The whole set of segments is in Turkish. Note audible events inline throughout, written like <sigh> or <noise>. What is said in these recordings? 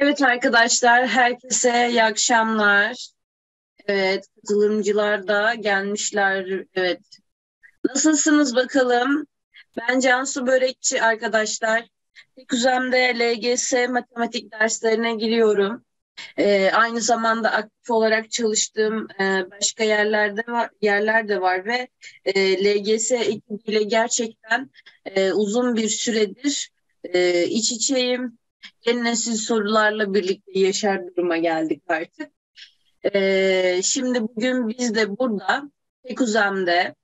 Evet arkadaşlar, herkese iyi akşamlar. Evet, katılımcılar da gelmişler. Evet. Nasılsınız bakalım? Ben Cansu Börekçi arkadaşlar. Tekuzem'de LGS matematik derslerine giriyorum. Ee, aynı zamanda aktif olarak çalıştığım e, başka yerlerde var, yerler de var ve e, LGS ekibiyle gerçekten e, uzun bir süredir e, iç içeyim yeni nesil sorularla birlikte yaşar duruma geldik artık. Ee, şimdi bugün biz de burada Tekuzem'de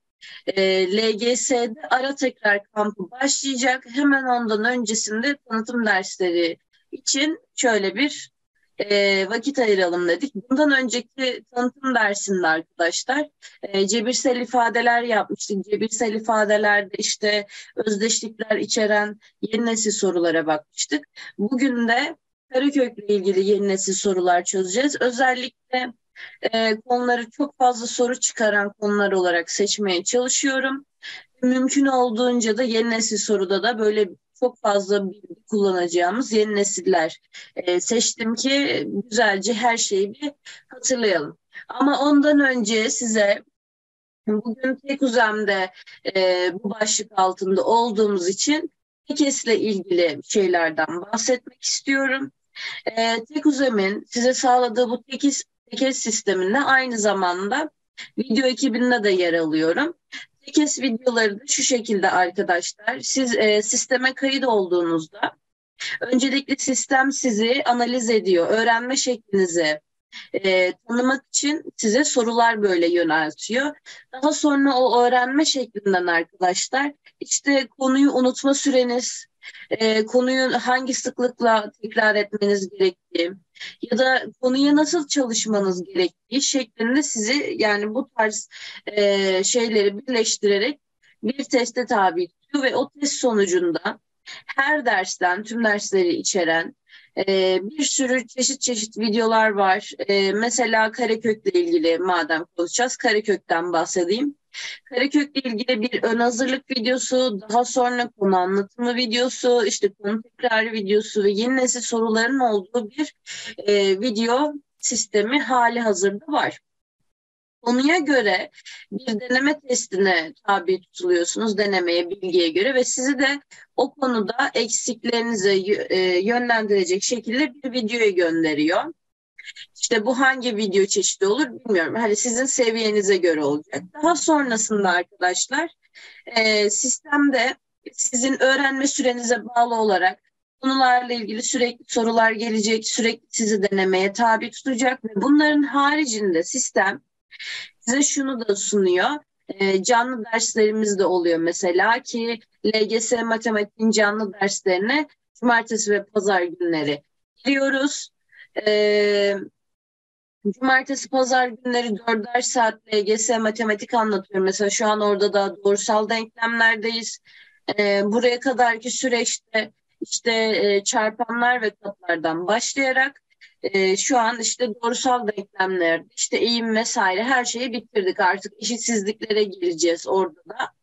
e, LGS'de ara tekrar kampı başlayacak. Hemen ondan öncesinde tanıtım dersleri için şöyle bir e, vakit ayıralım dedik. Bundan önceki tanıtım dersinde arkadaşlar e, cebirsel ifadeler yapmıştık. Cebirsel ifadelerde işte özdeşlikler içeren yeni nesil sorulara bakmıştık. Bugün de karekökle ilgili yeni nesil sorular çözeceğiz. Özellikle e, konuları çok fazla soru çıkaran konular olarak seçmeye çalışıyorum. Mümkün olduğunca da yeni nesil soruda da böyle çok fazla bilgi kullanacağımız yeni nesiller e, seçtim ki güzelce her şeyi bir hatırlayalım. Ama ondan önce size bugün tek uzamda e, bu başlık altında olduğumuz için TEKES'le ilgili şeylerden bahsetmek istiyorum. E, tek uzamin size sağladığı bu TEKES, TEKES sisteminde aynı zamanda video ekibinde de yer alıyorum. Tekes videoları da şu şekilde arkadaşlar. Siz e, sisteme kayıt olduğunuzda öncelikle sistem sizi analiz ediyor. Öğrenme şeklinizi e, tanımak için size sorular böyle yöneltiyor. Daha sonra o öğrenme şeklinden arkadaşlar işte konuyu unutma süreniz, e, konuyu hangi sıklıkla tekrar etmeniz gerektiği ya da konuya nasıl çalışmanız gerektiği şeklinde sizi yani bu tarz e, şeyleri birleştirerek bir teste tabi tutuyor ve o test sonucunda her dersten tüm dersleri içeren e, bir sürü çeşit çeşit videolar var. E, mesela karekökle ilgili madem konuşacağız karekökten bahsedeyim. Karekökle ilgili bir ön hazırlık videosu, daha sonra konu anlatımı videosu, işte konu tekrarı videosu ve yeni nesil soruların olduğu bir e, video sistemi hali hazırda var. Konuya göre bir deneme testine tabi tutuluyorsunuz denemeye, bilgiye göre ve sizi de o konuda eksiklerinize e, yönlendirecek şekilde bir videoya gönderiyor. İşte bu hangi video çeşidi olur bilmiyorum. Hani sizin seviyenize göre olacak. Daha sonrasında arkadaşlar e, sistemde sizin öğrenme sürenize bağlı olarak konularla ilgili sürekli sorular gelecek, sürekli sizi denemeye tabi tutacak ve bunların haricinde sistem size şunu da sunuyor. E, canlı derslerimiz de oluyor mesela ki LGS matematiğin canlı derslerine cumartesi ve pazar günleri giriyoruz. E, cumartesi pazar günleri 4'er saat LGS matematik anlatıyorum. Mesela şu an orada da doğrusal denklemlerdeyiz. E, buraya kadarki süreçte işte e, çarpanlar ve katlardan başlayarak e, şu an işte doğrusal denklemler, işte eğim vesaire her şeyi bitirdik. Artık eşitsizliklere gireceğiz orada da.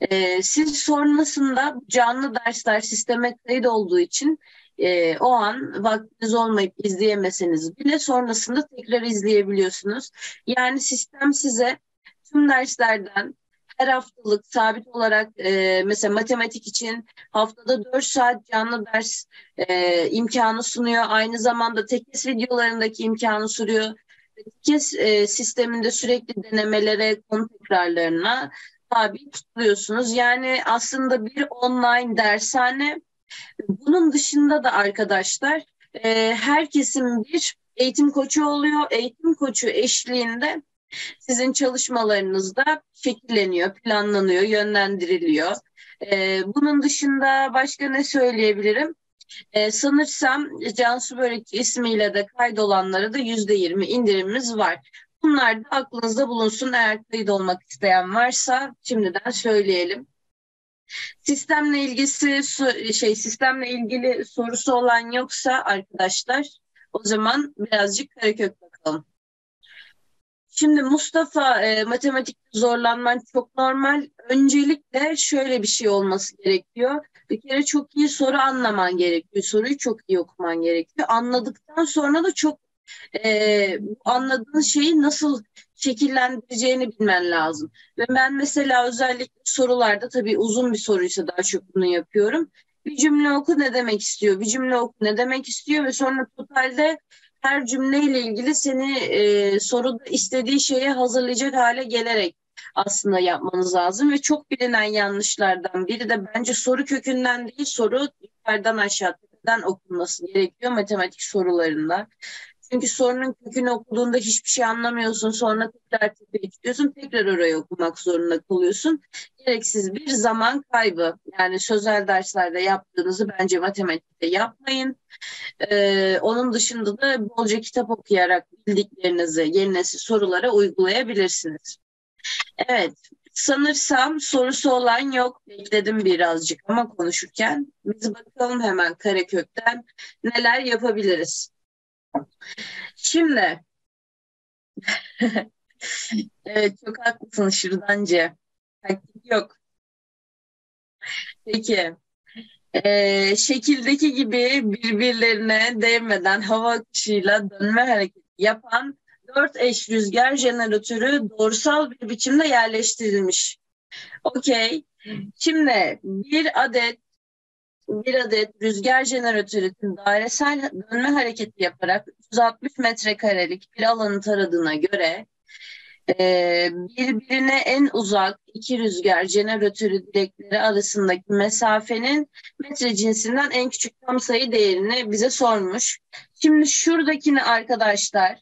E, siz sonrasında canlı dersler sisteme kayıt olduğu için e, o an vaktiniz olmayıp izleyemeseniz bile sonrasında tekrar izleyebiliyorsunuz. Yani sistem size tüm derslerden her haftalık sabit olarak e, mesela matematik için haftada 4 saat canlı ders e, imkanı sunuyor. Aynı zamanda tekes videolarındaki imkanı sunuyor. Tekes e, sisteminde sürekli denemelere, konu tekrarlarına tabi tutuluyorsunuz. Yani aslında bir online dershane. Bunun dışında da arkadaşlar e, herkesin bir eğitim koçu oluyor. Eğitim koçu eşliğinde sizin çalışmalarınızda şekilleniyor, planlanıyor, yönlendiriliyor. Ee, bunun dışında başka ne söyleyebilirim? Ee, sanırsam Cansu Börekçi ismiyle de kaydolanlara da yüzde yirmi indirimimiz var. Bunlar da aklınızda bulunsun eğer kayıt olmak isteyen varsa şimdiden söyleyelim. Sistemle ilgisi şey sistemle ilgili sorusu olan yoksa arkadaşlar o zaman birazcık karekök bakalım. Şimdi Mustafa e, matematikte zorlanman çok normal. Öncelikle şöyle bir şey olması gerekiyor. Bir kere çok iyi soru anlaman gerekiyor. Soruyu çok iyi okuman gerekiyor. Anladıktan sonra da çok e, anladığın şeyi nasıl şekillendireceğini bilmen lazım. Ve ben mesela özellikle sorularda tabii uzun bir soruysa daha çok bunu yapıyorum. Bir cümle oku ne demek istiyor? Bir cümle oku ne demek istiyor? Ve sonra totalde her cümleyle ilgili seni e, soruda istediği şeye hazırlayacak hale gelerek aslında yapmanız lazım ve çok bilinen yanlışlardan biri de bence soru kökünden değil soru yukarıdan aşağıdan okunması gerekiyor matematik sorularında. Çünkü sorunun kökünü okuduğunda hiçbir şey anlamıyorsun. Sonra tekrar tepeye çıkıyorsun. Tekrar orayı okumak zorunda kalıyorsun. Gereksiz bir zaman kaybı. Yani sözel derslerde yaptığınızı bence matematikte yapmayın. Ee, onun dışında da bolca kitap okuyarak bildiklerinizi yeni nesil sorulara uygulayabilirsiniz. Evet, sanırsam sorusu olan yok. Bekledim birazcık ama konuşurken. Biz bakalım hemen karekökten neler yapabiliriz. Şimdi <laughs> evet çok haklısın Şırdancı. Taktik yok. Peki. Ee, şekildeki gibi birbirlerine değmeden hava akışıyla dönme hareketi yapan dört eş rüzgar jeneratörü doğrusal bir biçimde yerleştirilmiş. Okey. Şimdi bir adet bir adet rüzgar jeneratörünün dairesel dönme hareketi yaparak 360 metrekarelik bir alanı taradığına göre e, birbirine en uzak iki rüzgar jeneratörü direkleri arasındaki mesafenin metre cinsinden en küçük tam sayı değerini bize sormuş. Şimdi şuradakini arkadaşlar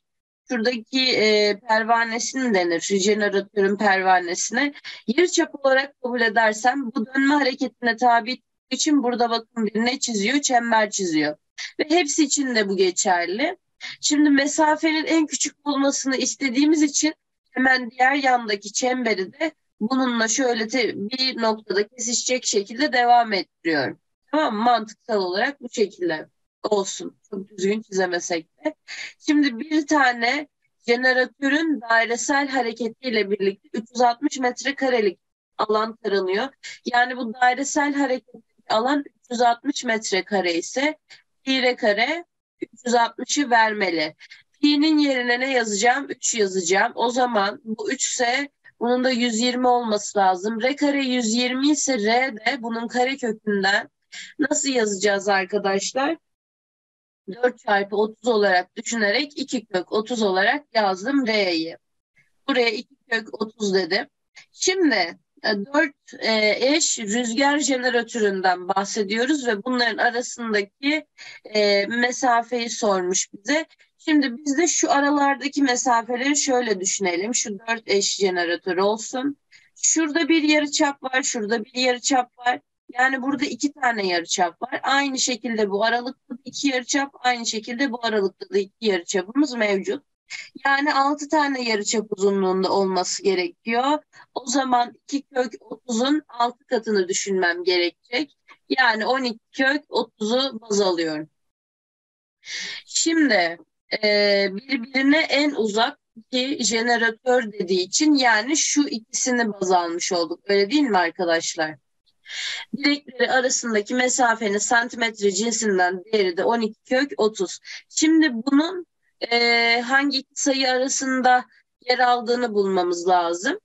şuradaki e, pervanesini denir, jeneratörün pervanesine yarıçap olarak kabul edersem bu dönme hareketine tabi için burada bakın bir ne çiziyor? Çember çiziyor. Ve hepsi için de bu geçerli. Şimdi mesafenin en küçük olmasını istediğimiz için hemen diğer yandaki çemberi de bununla şöyle bir noktada kesişecek şekilde devam ettiriyorum. Tamam mı? Mantıksal olarak bu şekilde olsun. Çok düzgün çizemesek de. Şimdi bir tane jeneratörün dairesel hareketiyle birlikte 360 metrekarelik alan taranıyor. Yani bu dairesel hareket alan 360 metrekare ise pi kare 360'ı vermeli. Pi'nin yerine ne yazacağım? 3 yazacağım. O zaman bu 3 ise bunun da 120 olması lazım. R kare 120 ise R de bunun kare kökünden nasıl yazacağız arkadaşlar? 4 çarpı 30 olarak düşünerek 2 kök 30 olarak yazdım R'yi. Buraya 2 kök 30 dedim. Şimdi dört e, eş rüzgar jeneratöründen bahsediyoruz ve bunların arasındaki e, mesafeyi sormuş bize. Şimdi biz de şu aralardaki mesafeleri şöyle düşünelim. Şu dört eş jeneratör olsun. Şurada bir yarıçap var, şurada bir yarıçap var. Yani burada iki tane yarıçap var. Aynı şekilde bu aralıkta da iki yarıçap, aynı şekilde bu aralıkta da iki yarıçapımız mevcut. Yani 6 tane yarıçap uzunluğunda olması gerekiyor. O zaman 2 kök 30'un 6 katını düşünmem gerekecek. Yani 12 kök 30'u baz alıyorum. Şimdi e, birbirine en uzak iki jeneratör dediği için yani şu ikisini baz almış olduk. Öyle değil mi arkadaşlar? Direkleri arasındaki mesafenin santimetre cinsinden değeri de 12 kök 30. Şimdi bunun e, hangi iki sayı arasında yer aldığını bulmamız lazım.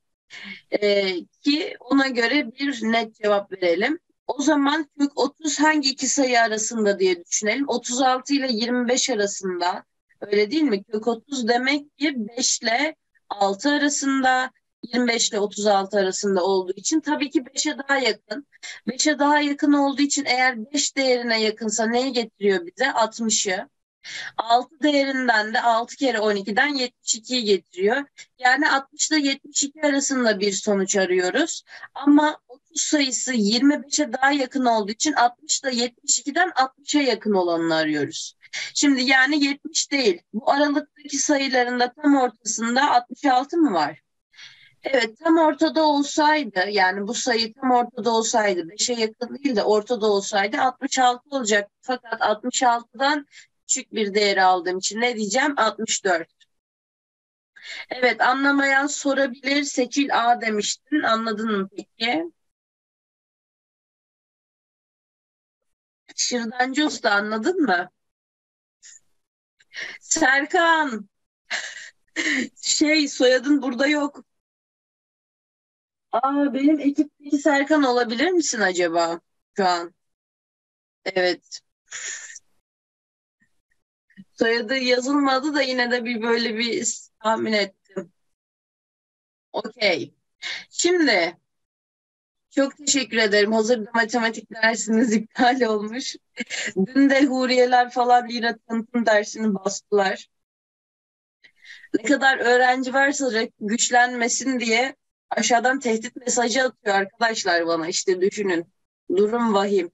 E, ki ona göre bir net cevap verelim. O zaman kök 30 hangi iki sayı arasında diye düşünelim. 36 ile 25 arasında. Öyle değil mi? Kök 30 demek ki 5 ile 6 arasında, 25 ile 36 arasında olduğu için tabii ki 5'e daha yakın. 5'e daha yakın olduğu için eğer 5 değerine yakınsa neyi getiriyor bize? 60'ı. 6 değerinden de 6 kere 12'den 72'yi getiriyor. Yani 60 ile 72 arasında bir sonuç arıyoruz. Ama 30 sayısı 25'e daha yakın olduğu için 60 ile 72'den 60'a yakın olanını arıyoruz. Şimdi yani 70 değil. Bu aralıktaki sayılarında tam ortasında 66 mı var? Evet tam ortada olsaydı yani bu sayı tam ortada olsaydı 5'e yakın değil de ortada olsaydı 66 olacak. Fakat 66'dan küçük bir değeri aldığım için ne diyeceğim? 64. Evet anlamayan sorabilir. Seçil A demiştin. Anladın mı peki? Şırdancı Usta anladın mı? Serkan. <laughs> Şey soyadın burada yok. Aa benim ekipteki Serkan olabilir misin acaba şu an? Evet. Soyadı yazılmadı da yine de bir böyle bir tahmin ettim. Okey. Şimdi çok teşekkür ederim. Hazırda matematik dersiniz <laughs> iptal olmuş. Dün de Huriyeler falan lira tanıtım dersini bastılar. Ne kadar öğrenci varsa güçlenmesin diye aşağıdan tehdit mesajı atıyor arkadaşlar bana. İşte düşünün. Durum vahim.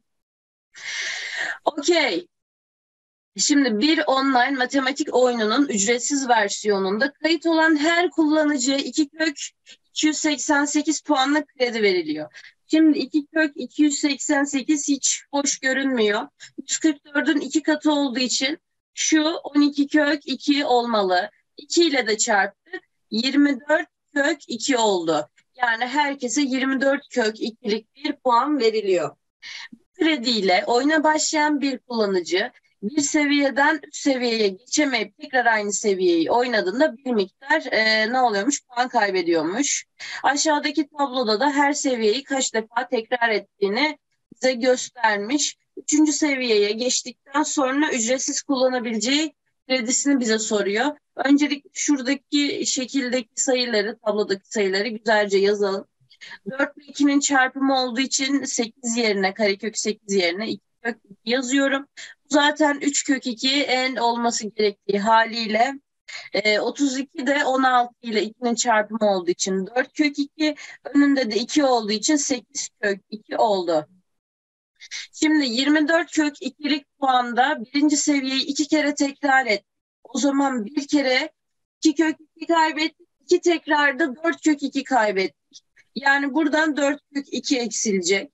Okey. Şimdi bir online matematik oyununun ücretsiz versiyonunda kayıt olan her kullanıcıya 2 kök 288 puanla kredi veriliyor. Şimdi 2 kök 288 hiç hoş görünmüyor. 144'ün 2 katı olduğu için şu 12 kök 2 olmalı. 2 ile de çarptık. 24 kök 2 oldu. Yani herkese 24 kök 2'lik bir puan veriliyor. Krediyle oyuna başlayan bir kullanıcı bir seviyeden üst seviyeye geçemeyip tekrar aynı seviyeyi oynadığında bir miktar e, ne oluyormuş? Puan kaybediyormuş. Aşağıdaki tabloda da her seviyeyi kaç defa tekrar ettiğini bize göstermiş. Üçüncü seviyeye geçtikten sonra ücretsiz kullanabileceği kredisini bize soruyor. Öncelikle şuradaki şekildeki sayıları, tablodaki sayıları güzelce yazalım. 4 ile 2'nin çarpımı olduğu için 8 yerine, karekök 8 yerine 2 kök 2 yazıyorum. Zaten 3 kök 2 en olması gerektiği haliyle e, 32 de 16 ile 2'nin çarpımı olduğu için 4 kök 2 önünde de 2 olduğu için 8 kök 2 oldu. Şimdi 24 kök 2'lik puanda birinci seviyeyi iki kere tekrar et. O zaman bir kere 2 kök 2 kaybettik. İki tekrarda 4 kök 2 kaybettik. Yani buradan 4 kök 2 eksilecek.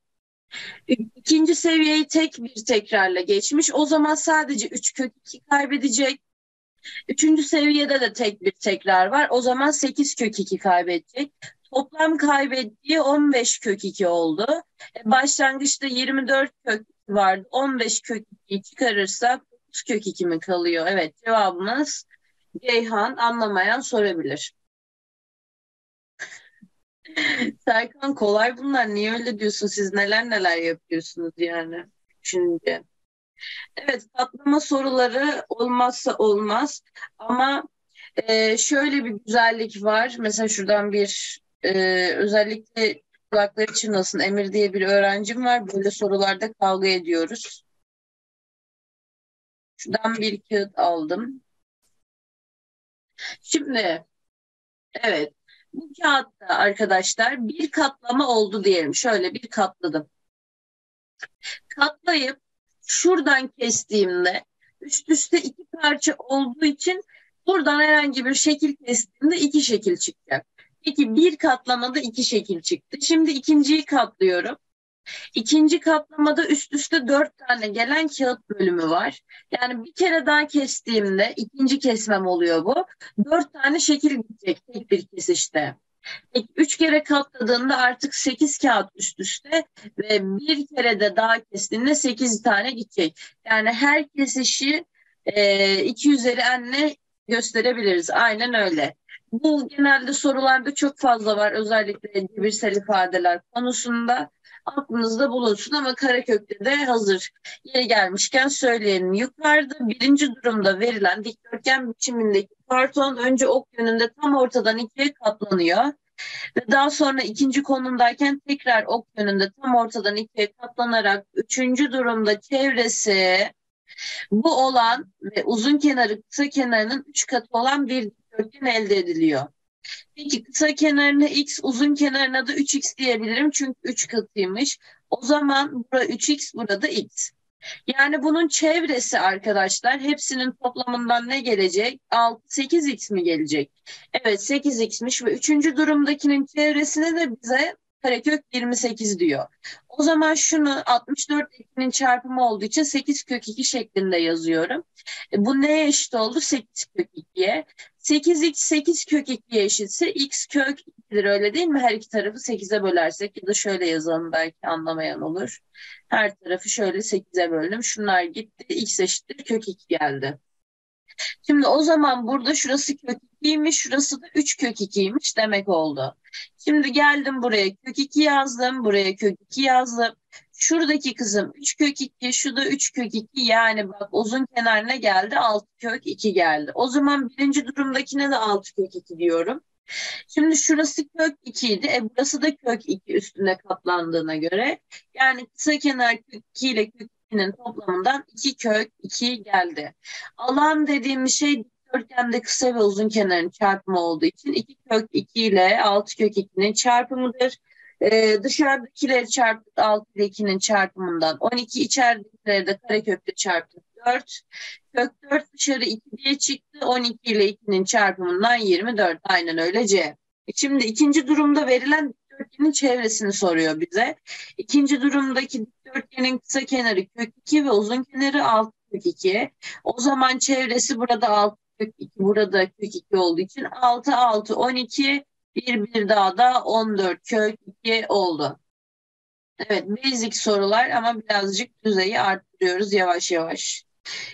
İkinci seviyeyi tek bir tekrarla geçmiş. O zaman sadece 3 kök 2 kaybedecek. Üçüncü seviyede de tek bir tekrar var. O zaman 8 kök 2 kaybedecek. Toplam kaybettiği 15 kök 2 oldu. E, başlangıçta 24 kök vardı. 15 kök 2'yi çıkarırsak 9 kök 2 mi kalıyor? Evet cevabımız Ceyhan anlamayan sorabilir. Serkan kolay bunlar. Niye öyle diyorsun? Siz neler neler yapıyorsunuz yani? Şimdi. Evet katlama soruları olmazsa olmaz. Ama e, şöyle bir güzellik var. Mesela şuradan bir e, özellikle kulakları çınlasın Emir diye bir öğrencim var. Böyle sorularda kavga ediyoruz. Şuradan bir kağıt aldım. Şimdi evet bu kağıtta arkadaşlar bir katlama oldu diyelim. Şöyle bir katladım. Katlayıp şuradan kestiğimde üst üste iki parça olduğu için buradan herhangi bir şekil kestiğimde iki şekil çıkacak. Peki bir katlamada iki şekil çıktı. Şimdi ikinciyi katlıyorum. İkinci katlamada üst üste dört tane gelen kağıt bölümü var. Yani bir kere daha kestiğimde ikinci kesmem oluyor bu. Dört tane şekil gidecek tek bir kesişte. Üç kere katladığında artık sekiz kağıt üst üste ve bir kere de daha kestiğinde sekiz tane gidecek. Yani her kesişi e, iki üzeri enle gösterebiliriz. Aynen öyle. Bu genelde sorularda çok fazla var özellikle cebirsel ifadeler konusunda aklınızda bulunsun ama Karakök'te de hazır. Yeri gelmişken söyleyelim. Yukarıda birinci durumda verilen dikdörtgen biçimindeki karton önce ok yönünde tam ortadan ikiye katlanıyor. Ve daha sonra ikinci konumdayken tekrar ok yönünde tam ortadan ikiye katlanarak üçüncü durumda çevresi bu olan ve uzun kenarı kısa kenarının üç katı olan bir dikdörtgen elde ediliyor. Peki kısa kenarına x, uzun kenarına da 3x diyebilirim çünkü 3 katıymış. O zaman burada 3x, burada x. Yani bunun çevresi arkadaşlar hepsinin toplamından ne gelecek? 6, 8x mi gelecek? Evet 8x'miş ve üçüncü durumdakinin çevresine de bize karekök 28 diyor. O zaman şunu 64 ekinin çarpımı olduğu için 8 kök 2 şeklinde yazıyorum. E, bu neye eşit oldu? 8 kök 2'ye. 8x 8 kök 2'ye eşitse x kök 2'dir öyle değil mi? Her iki tarafı 8'e bölersek ya da şöyle yazalım belki anlamayan olur. Her tarafı şöyle 8'e böldüm. Şunlar gitti. x eşittir kök 2 geldi. Şimdi o zaman burada şurası kök 2'ymiş, şurası da 3 kök 2'ymiş demek oldu. Şimdi geldim buraya kök 2 yazdım, buraya kök 2 yazdım. Şuradaki kızım 3 kök 2, şu da 3 kök 2 yani bak uzun kenarına geldi 6 kök 2 geldi. O zaman birinci durumdakine de 6 kök 2 diyorum. Şimdi şurası kök 2 idi. E burası da kök 2 üstüne katlandığına göre. Yani kısa kenar kök 2 ile kök 2'nin toplamından 2 kök 2 geldi. Alan dediğim şey dikdörtgende kısa ve uzun kenarın çarpımı olduğu için 2 kök 2 ile 6 kök 2'nin çarpımıdır. Ee, dışarıdakileri çarptık 6 ile 2'nin çarpımından 12 içeridekileri de karekökle çarptık 4. Kök 4 dışarı 2 diye çıktı. 12 ile 2'nin çarpımından 24. Aynen öyle C. Şimdi ikinci durumda verilen dikdörtgenin çevresini soruyor bize. İkinci durumdaki dikdörtgenin kısa kenarı kök 2 ve uzun kenarı 6 kök 2. O zaman çevresi burada 6 kök 2, burada kök 2 olduğu için 6, 6, 12, bir bir daha da 14 kök 2 oldu. Evet basic sorular ama birazcık düzeyi arttırıyoruz yavaş yavaş.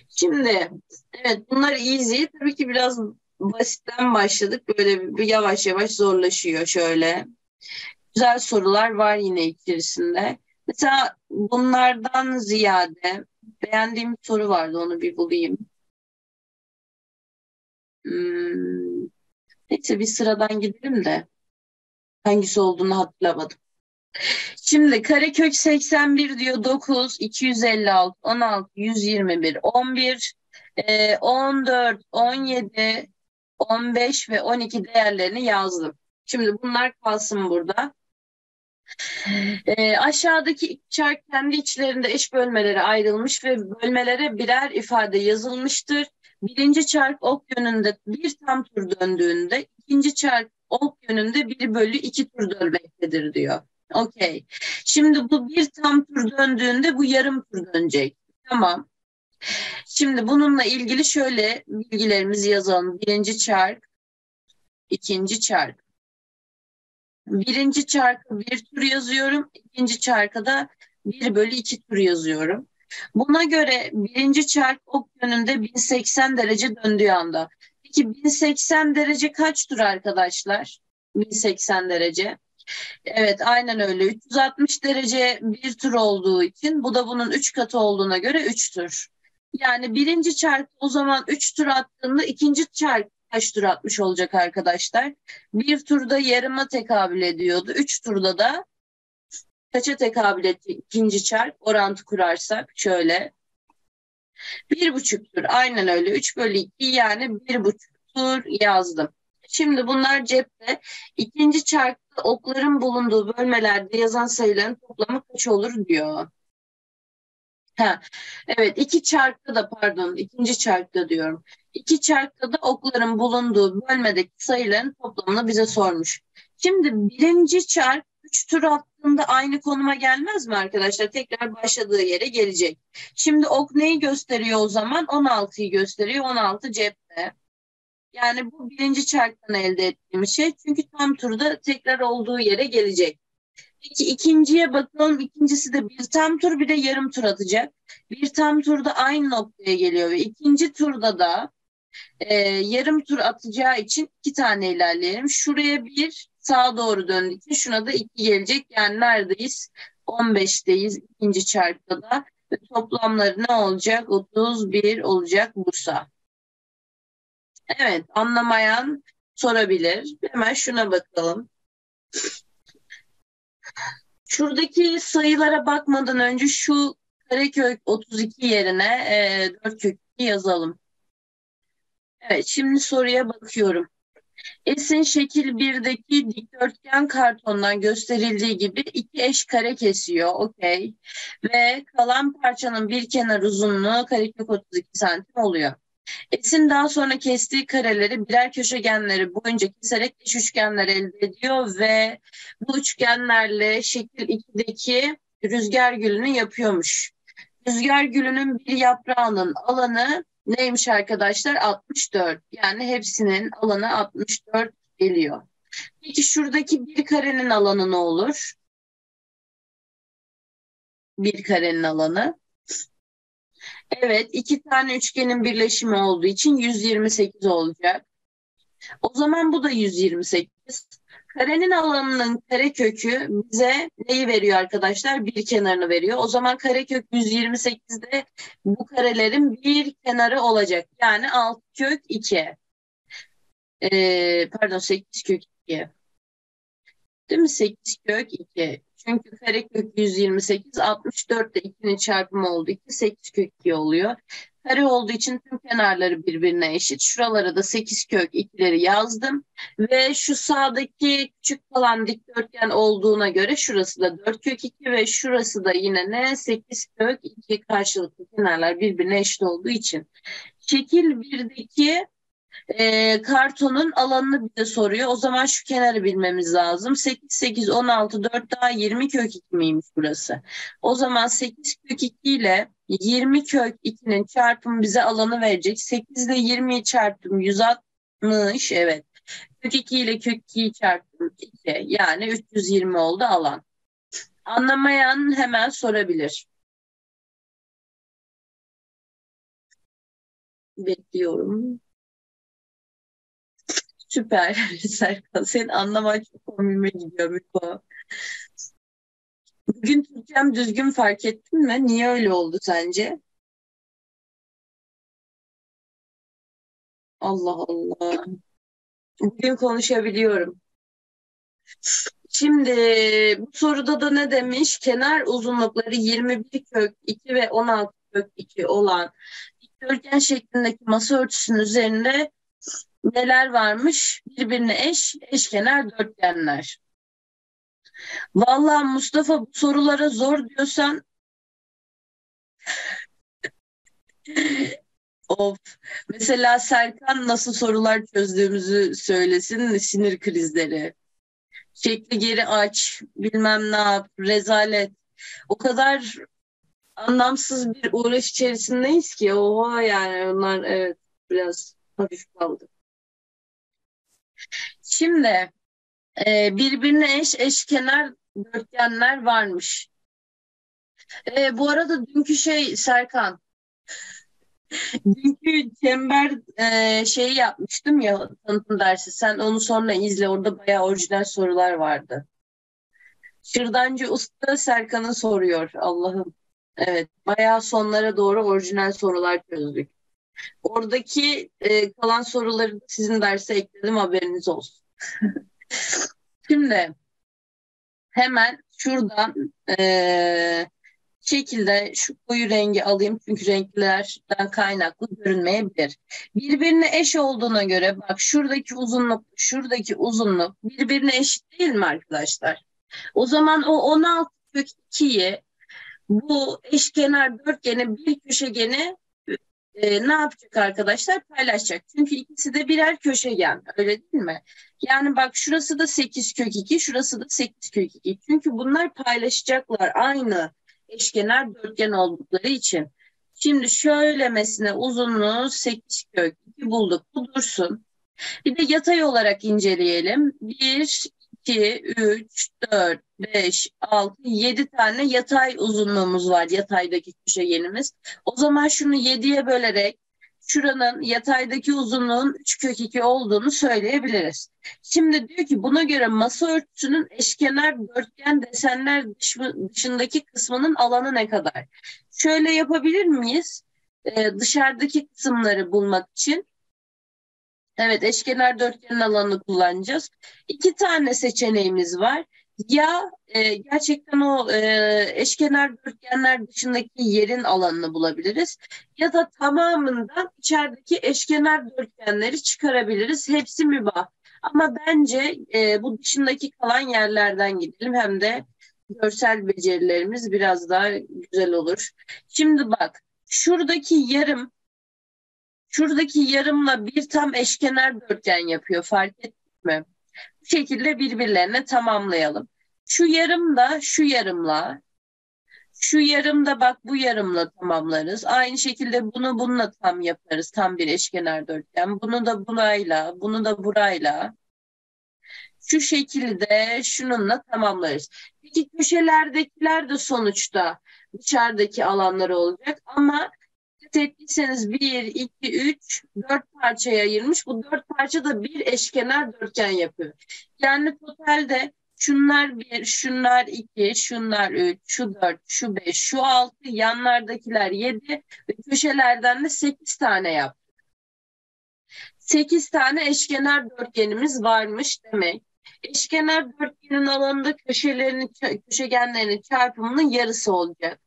Şimdi evet bunlar easy. Tabii ki biraz basitten başladık. Böyle bir yavaş yavaş zorlaşıyor şöyle. Güzel sorular var yine içerisinde. Mesela bunlardan ziyade beğendiğim bir soru vardı onu bir bulayım. Hmm. Neyse bir sıradan gidelim de hangisi olduğunu hatırlamadım. Şimdi karekök 81 diyor 9, 256, 16, 121, 11, e, 14, 17, 15 ve 12 değerlerini yazdım. Şimdi bunlar kalsın burada. E, aşağıdaki çark kendi içlerinde eş bölmelere ayrılmış ve bölmelere birer ifade yazılmıştır. Birinci çark ok yönünde bir tam tur döndüğünde, ikinci çark ok yönünde bir bölü iki tur dönmektedir diyor. Okey. Şimdi bu bir tam tur döndüğünde bu yarım tur dönecek. Tamam. Şimdi bununla ilgili şöyle bilgilerimizi yazalım. Birinci çark, ikinci çark. Birinci çarkı bir tur yazıyorum. ikinci çarkı da bir bölü iki tur yazıyorum. Buna göre birinci çark ok yönünde 1080 derece döndüğü anda. Peki 1080 derece kaç tur arkadaşlar? 1080 derece. Evet aynen öyle. 360 derece bir tur olduğu için bu da bunun 3 katı olduğuna göre 3 tur. Yani birinci çark o zaman 3 tur attığında ikinci çark kaç tur atmış olacak arkadaşlar? Bir turda yarıma tekabül ediyordu. 3 turda da kaça tekabül etti ikinci çark? Orantı kurarsak şöyle. Bir buçuk tur. Aynen öyle. 3 bölü 2 yani bir buçuk tur yazdım. Şimdi bunlar cepte. İkinci çarkta okların bulunduğu bölmelerde yazan sayıların toplamı kaç olur diyor. Ha, evet iki çarkta da pardon ikinci çarkta diyorum. İki çarkta da okların bulunduğu bölmedeki sayıların toplamını bize sormuş. Şimdi birinci çark 3 tur attığında aynı konuma gelmez mi arkadaşlar? Tekrar başladığı yere gelecek. Şimdi ok neyi gösteriyor o zaman? 16'yı gösteriyor. 16 cepte. Yani bu birinci çarktan elde ettiğim şey. Çünkü tam turda tekrar olduğu yere gelecek. Peki ikinciye bakalım. İkincisi de bir tam tur bir de yarım tur atacak. Bir tam turda aynı noktaya geliyor ve ikinci turda da e, yarım tur atacağı için iki tane ilerleyelim. Şuraya bir sağa doğru döndükçe şuna da iki gelecek. Yani neredeyiz? 15'teyiz ikinci çarkta da. Ve toplamları ne olacak? 31 olacak Bursa. Evet, anlamayan sorabilir. Hemen şuna bakalım. Şuradaki sayılara bakmadan önce şu karekök 32 yerine e, 4 kök yazalım. Evet, şimdi soruya bakıyorum. Esin şekil 1'deki dikdörtgen kartondan gösterildiği gibi iki eş kare kesiyor. Okey. Ve kalan parçanın bir kenar uzunluğu karekök 32 santim oluyor. S'in daha sonra kestiği kareleri birer köşegenleri boyunca keserek eş üçgenler elde ediyor ve bu üçgenlerle şekil 2'deki rüzgar gülünü yapıyormuş. Rüzgar gülünün bir yaprağının alanı neymiş arkadaşlar? 64. Yani hepsinin alanı 64 geliyor. Peki şuradaki bir karenin alanı ne olur? Bir karenin alanı. Evet, iki tane üçgenin birleşimi olduğu için 128 olacak. O zaman bu da 128. Karenin alanının karekökü bize neyi veriyor arkadaşlar? Bir kenarını veriyor. O zaman karekök 128'de bu karelerin bir kenarı olacak. Yani 6 kök 2. Ee, pardon 8 kök 2. Değil mi? 8 kök 2. Çünkü karekök 128, 64 de 2'nin çarpımı olduğu için 8 kök 2 oluyor. Kare olduğu için tüm kenarları birbirine eşit. Şuralara da 8 kök 2'leri yazdım. Ve şu sağdaki küçük kalan dikdörtgen olduğuna göre şurası da 4 kök 2 ve şurası da yine ne? 8 kök 2 karşılıklı kenarlar birbirine eşit olduğu için. Şekil 1'deki e, kartonun alanını bize soruyor. O zaman şu kenarı bilmemiz lazım. 8, 8, 16, 4 daha 20 kök 2 miymiş burası? O zaman 8 kök 2 ile 20 kök 2'nin çarpımı bize alanı verecek. 8 ile 20'yi çarptım 160 evet. Kök 2 ile kök 2'yi çarptım 2 yani 320 oldu alan. Anlamayan hemen sorabilir. Bekliyorum. Süper <laughs> Serkan. Senin anlaman çok komime gidiyor Miko. Bugün Türkçem düzgün fark ettin mi? Niye öyle oldu sence? Allah Allah. Bugün konuşabiliyorum. Şimdi bu soruda da ne demiş? Kenar uzunlukları 21 kök 2 ve 16 kök 2 olan dikdörtgen şeklindeki masa örtüsünün üzerinde neler varmış? Birbirine eş, eşkenar dörtgenler. Vallahi Mustafa bu sorulara zor diyorsan <laughs> of. Mesela Serkan nasıl sorular çözdüğümüzü söylesin sinir krizleri. Şekli geri aç, bilmem ne yap, rezalet. O kadar anlamsız bir uğraş içerisindeyiz ki oha yani onlar evet biraz hafif kaldı. Şimdi e, birbirine eş eşkenar dörtgenler varmış. E, bu arada dünkü şey Serkan, dünkü çember e, şeyi yapmıştım ya tanıtım dersi. Sen onu sonra izle. Orada bayağı orijinal sorular vardı. Şırdancı Usta Serkan'ı soruyor. Allah'ım. Evet, bayağı sonlara doğru orijinal sorular çözdük. Oradaki e, kalan soruları sizin derse ekledim haberiniz olsun. <laughs> Şimdi hemen şuradan e, şekilde şu koyu rengi alayım çünkü renklerden kaynaklı görünmeyebilir. Birbirine eş olduğuna göre bak şuradaki uzunluk, şuradaki uzunluk birbirine eşit değil mi arkadaşlar? O zaman o 16 kök 2'yi bu eşkenar dörtgeni bir köşegeni e, ne yapacak arkadaşlar? Paylaşacak. Çünkü ikisi de birer köşegen. Öyle değil mi? Yani bak şurası da 8 kök 2, şurası da 8 kök 2. Çünkü bunlar paylaşacaklar. Aynı eşkenar dörtgen oldukları için. Şimdi şöylemesine uzunluğu 8 kök 2 bulduk. Bu dursun. Bir de yatay olarak inceleyelim. 1, 2, 3, 4, 5, 6, 7 tane yatay uzunluğumuz var yataydaki köşegenimiz. O zaman şunu 7'ye bölerek şuranın yataydaki uzunluğun 3 kök 2 olduğunu söyleyebiliriz. Şimdi diyor ki buna göre masa örtüsünün eşkenar dörtgen desenler dışındaki kısmının alanı ne kadar? Şöyle yapabilir miyiz? Ee, dışarıdaki kısımları bulmak için Evet, eşkenar dörtgenin alanını kullanacağız. İki tane seçeneğimiz var. Ya e, gerçekten o e, eşkenar dörtgenler dışındaki yerin alanını bulabiliriz. Ya da tamamından içerideki eşkenar dörtgenleri çıkarabiliriz. Hepsi mübah. Ama bence e, bu dışındaki kalan yerlerden gidelim. Hem de görsel becerilerimiz biraz daha güzel olur. Şimdi bak, şuradaki yarım şuradaki yarımla bir tam eşkenar dörtgen yapıyor fark ettik mi? Bu şekilde birbirlerine tamamlayalım. Şu yarım da şu yarımla şu yarım da bak bu yarımla tamamlarız. Aynı şekilde bunu bununla tam yaparız. Tam bir eşkenar dörtgen. Bunu da burayla, bunu da burayla. Şu şekilde şununla tamamlarız. Peki köşelerdekiler de sonuçta dışarıdaki alanları olacak ama dikkat ettiyseniz 1, 2, 3, 4 parçaya ayırmış. Bu 4 parça da bir eşkenar dörtgen yapıyor. Yani totalde şunlar 1, şunlar 2, şunlar 3, şu 4, şu 5, şu 6, yanlardakiler 7 ve köşelerden de 8 tane yaptık. 8 tane eşkenar dörtgenimiz varmış demek. Eşkenar dörtgenin alanında köşelerini, köşegenlerinin çarpımının yarısı olacak.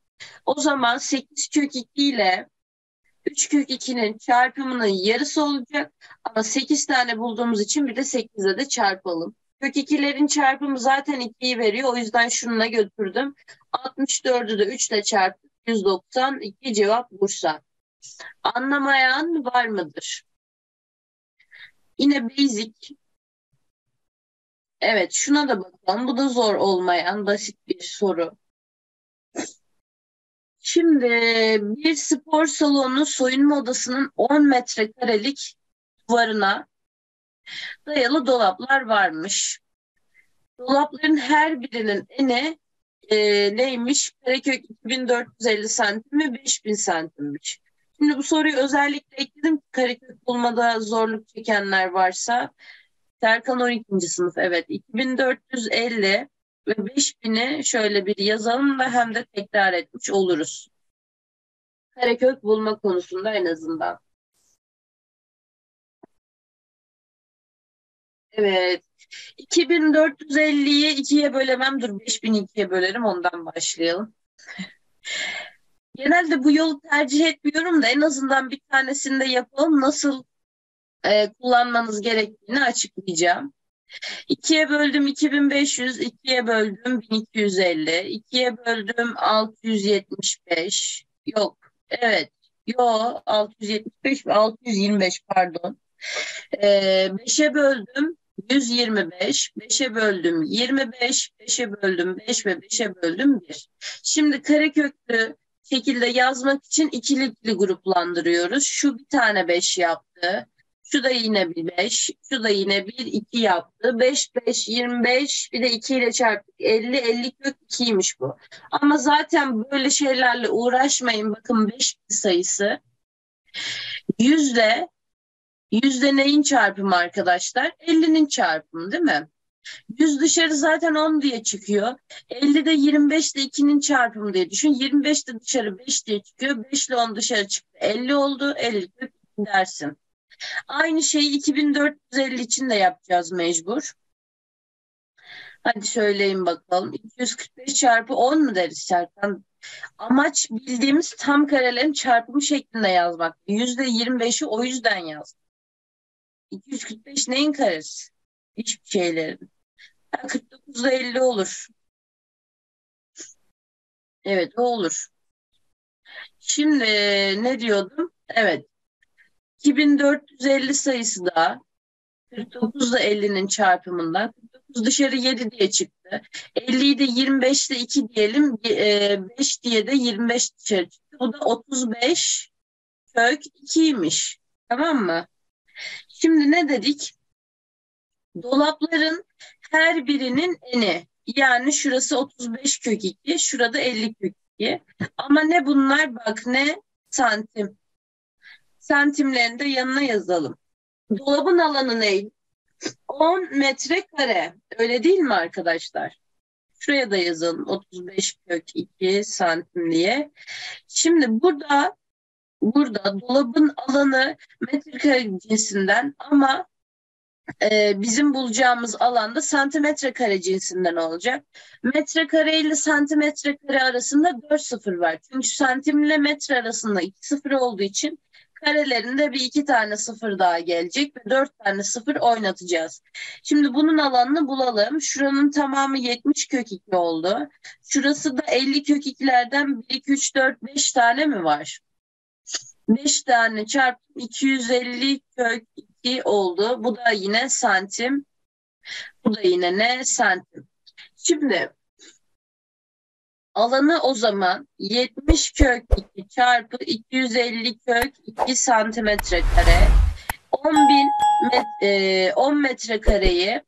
O zaman 8 kök 2 ile 3 kök 2'nin çarpımının yarısı olacak. Ama 8 tane bulduğumuz için bir de 8'e de çarpalım. Kök 2'lerin çarpımı zaten 2'yi veriyor. O yüzden şununla götürdüm. 64'ü de 3 ile çarptık. 192 cevap Bursa. Anlamayan var mıdır? Yine basic. Evet şuna da bakalım. Bu da zor olmayan basit bir soru. Şimdi bir spor salonu soyunma odasının 10 metrekarelik duvarına dayalı dolaplar varmış. Dolapların her birinin eni e, neymiş? Karekök 2450 santim ve 5000 santimmiş. Şimdi bu soruyu özellikle ekledim karekök bulmada zorluk çekenler varsa. Serkan 12. sınıf evet 2450 ve 5000'i şöyle bir yazalım ve hem de tekrar etmiş oluruz. Karekök bulma konusunda en azından. Evet. 2450'yi ikiye bölemem. Dur 5000'i ikiye bölerim ondan başlayalım. <laughs> Genelde bu yolu tercih etmiyorum da en azından bir tanesini de yapalım. Nasıl e, kullanmanız gerektiğini açıklayacağım. 2'ye böldüm 2500, 2'ye böldüm 1250, 2'ye böldüm 675. Yok. Evet. Yo 675 ve 625 pardon. Ee, 5'e böldüm 125, 5'e böldüm 25, 5'e böldüm 5 ve 5'e böldüm 1. Şimdi kareköklü şekilde yazmak için ikili ikili gruplandırıyoruz. Şu bir tane 5 yaptı. Şu da yine bir 5. Şu da yine bir 2 yaptı. 5, 5, 25 bir de 2 ile çarptık. 50, 50 kök 2'ymiş bu. Ama zaten böyle şeylerle uğraşmayın. Bakın 5 sayısı. Yüzde Yüzde neyin çarpımı arkadaşlar? 50'nin çarpımı değil mi? 100 dışarı zaten 10 diye çıkıyor. 50 de 25 ile 2'nin çarpımı diye düşün. 25 de dışarı 5 diye çıkıyor. 5 ile 10 dışarı çıktı. 50 oldu. 50 dersin. Aynı şeyi 2450 için de yapacağız mecbur. Hadi söyleyin bakalım. 245 çarpı 10 mu deriz Serkan? Amaç bildiğimiz tam karelerin çarpımı şeklinde yazmak. %25'i o yüzden yazdım. 245 neyin karesi? Hiçbir şeylerin. 49'da 50 olur. Evet o olur. Şimdi ne diyordum? Evet. 2450 sayısı da 49 da 50'nin çarpımından 49 dışarı 7 diye çıktı. 50'yi de 25 ile 2 diyelim. 5 diye de 25 dışarı çıktı. Bu da 35 kök 2'ymiş. Tamam mı? Şimdi ne dedik? Dolapların her birinin eni. Yani şurası 35 kök 2, şurada 50 kök 2. Ama ne bunlar? Bak ne? Santim. Santimlerini de yanına yazalım. Dolabın alanı ne? 10 metrekare. Öyle değil mi arkadaşlar? Şuraya da yazalım 35 kök 2 santim diye. Şimdi burada burada dolabın alanı metrekare cinsinden ama e, bizim bulacağımız alanda santimetre kare cinsinden olacak. Metrekare ile santimetre kare arasında 4 sıfır var. Çünkü santim ile metre arasında 2 sıfır olduğu için karelerinde bir iki tane sıfır daha gelecek ve dört tane sıfır oynatacağız. Şimdi bunun alanını bulalım. Şuranın tamamı 70 kök 2 oldu. Şurası da 50 kök 2'lerden 1, 2, 3, 4, 5 tane mi var? 5 tane çarptım 250 kök 2 oldu. Bu da yine santim. Bu da yine ne? Santim. Şimdi alanı o zaman 70 kök 2 çarpı 250 kök 2 santimetre kare. 10 bin met, e, 10 metrekareyi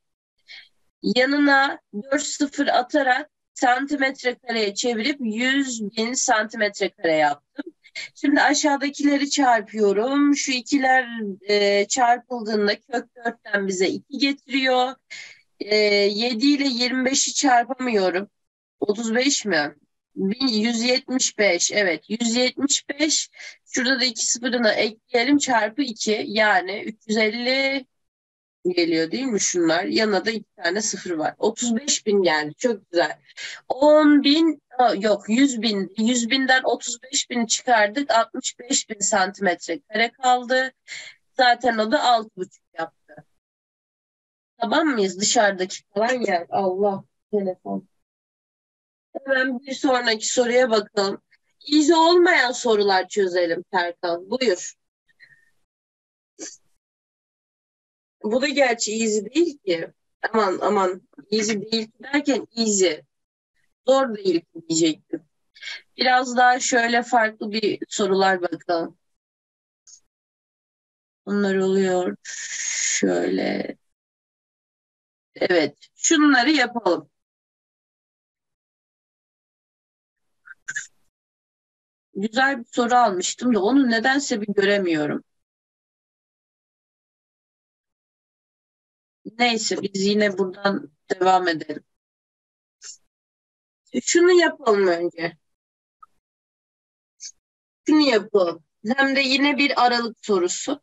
yanına 4 sıfır atarak santimetre kareye çevirip 100 bin santimetre kare yaptım. Şimdi aşağıdakileri çarpıyorum. Şu ikiler e, çarpıldığında kök 4'ten bize 2 getiriyor. E, 7 ile 25'i çarpamıyorum. 35 mi? 175 evet 175 şurada da iki sıfırını ekleyelim çarpı 2 yani 350 geliyor değil mi şunlar? Yanına da iki tane sıfır var. 35 bin geldi. Çok güzel. 10 bin yok 100 bin. 100 binden 35 bin çıkardık. 65 bin santimetre kare kaldı. Zaten o da 6,5 yaptı. Tamam mıyız? Dışarıdaki kalan yer. Allah telefon. Hemen bir sonraki soruya bakalım. İzi olmayan sorular çözelim Terkan. Buyur. Bu da gerçi easy değil ki. Aman aman easy değil derken easy. Zor değil diyecektim. Biraz daha şöyle farklı bir sorular bakalım. Bunlar oluyor. Şöyle. Evet. Şunları yapalım. Güzel bir soru almıştım da onu nedense bir göremiyorum. Neyse biz yine buradan devam edelim. Şunu yapalım önce. Şunu yapalım. Hem de yine bir aralık sorusu.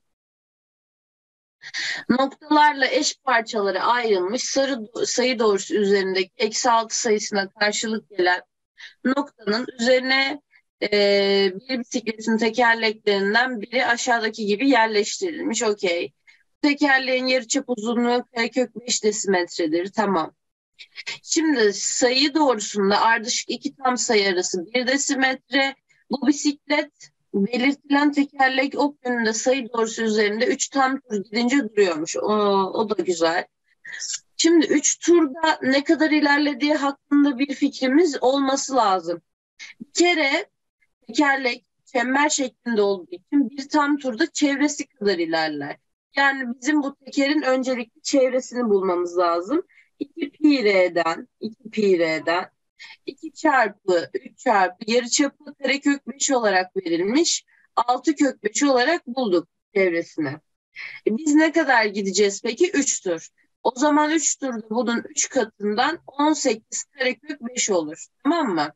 Noktalarla eş parçalara ayrılmış sarı sayı doğrusu üzerindeki eksi altı sayısına karşılık gelen noktanın üzerine e, bir bisikletin tekerleklerinden biri aşağıdaki gibi yerleştirilmiş. Okey. Tekerleğin yarıçap uzunluğu karekök 5 desimetredir. Tamam. Şimdi sayı doğrusunda ardışık iki tam sayı arası 1 desimetre. Bu bisiklet belirtilen tekerlek ok yönünde sayı doğrusu üzerinde 3 tam tur gidince duruyormuş. O, o da güzel. Şimdi 3 turda ne kadar ilerlediği hakkında bir fikrimiz olması lazım. Bir kere tekerlek çember şeklinde olduğu için bir tam turda çevresi kadar ilerler. Yani bizim bu tekerin öncelikli çevresini bulmamız lazım. 2 pi r'den 2 pi r'den 2 çarpı 3 çarpı yarıçapı karekök 5 olarak verilmiş. 6 kök 5 olarak bulduk çevresine. E biz ne kadar gideceğiz peki? 3 tur. O zaman 3 turda bunun 3 katından 18 karekök 5 olur. Tamam mı?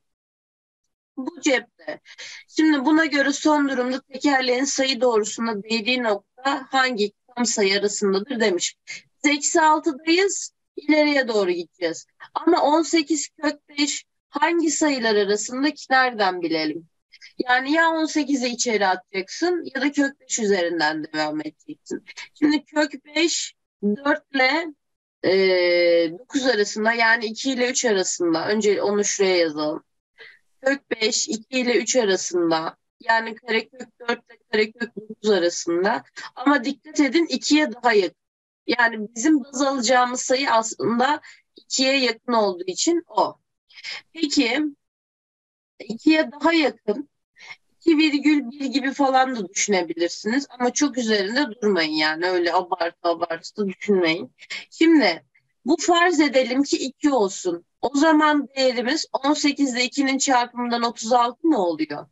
Bu cepte. Şimdi buna göre son durumda tekerleğin sayı doğrusuna değdiği nokta hangi tam sayı arasındadır demiş. Biz eksi 6'dayız. ileriye doğru gideceğiz. Ama 18 kök 5 hangi sayılar arasında nereden bilelim? Yani ya 18'i içeri atacaksın ya da kök 5 üzerinden devam edeceksin. Şimdi kök 5 4 ile e, 9 arasında yani 2 ile 3 arasında. Önce onu şuraya yazalım. Kök 5 2 ile 3 arasında. Yani karekök 4 ile karekök 9 arasında. Ama dikkat edin 2'ye daha yakın. Yani bizim baz alacağımız sayı aslında 2'ye yakın olduğu için o. Peki 2'ye daha yakın 2,1 gibi falan da düşünebilirsiniz ama çok üzerinde durmayın yani öyle abartı abartı düşünmeyin. Şimdi bu farz edelim ki 2 olsun. O zaman değerimiz 18 ile 2'nin çarpımından 36 mı oluyor?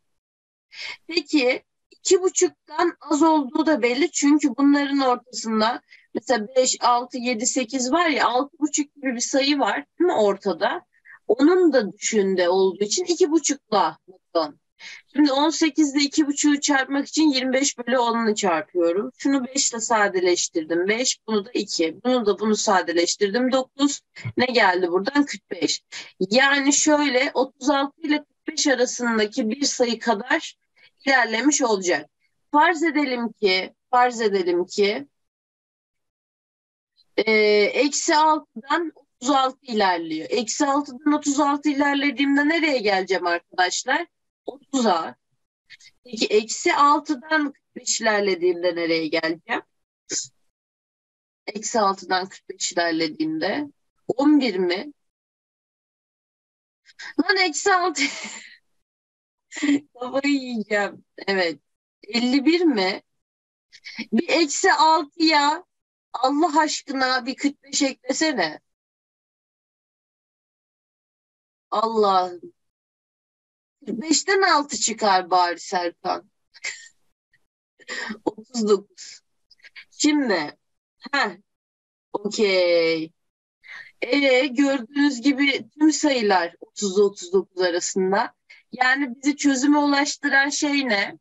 Peki 2,5'tan az olduğu da belli çünkü bunların ortasında mesela 5, 6, 7, 8 var ya 6,5 gibi bir sayı var değil mi ortada? Onun da düşünde olduğu için 2,5'la bakalım. Şimdi 18 ile 2,5'u çarpmak için 25 bölü 10'unu çarpıyorum. Şunu 5 ile sadeleştirdim. 5, bunu da 2. Bunu da bunu sadeleştirdim. 9. Ne geldi buradan? 45. Yani şöyle 36 ile 45 arasındaki bir sayı kadar ilerlemiş olacak. Farz edelim ki, farz edelim ki e, eksi 6'dan 36 ilerliyor. Eksi 6'dan 36 ilerlediğimde nereye geleceğim arkadaşlar? 30'a. Peki eksi 6'dan 45 ilerlediğimde nereye geleceğim? Eksi 6'dan 45 ilerlediğimde 11 mi? Lan eksi 6 <laughs> kafayı yiyeceğim. Evet. 51 mi? Bir eksi 6'ya Allah aşkına bir 45 eklesene. Allah'ım. 45'ten 6 çıkar bari Serkan. <laughs> 39. Şimdi heh, okey. E, gördüğünüz gibi tüm sayılar 30 39 arasında. Yani bizi çözüme ulaştıran şey ne?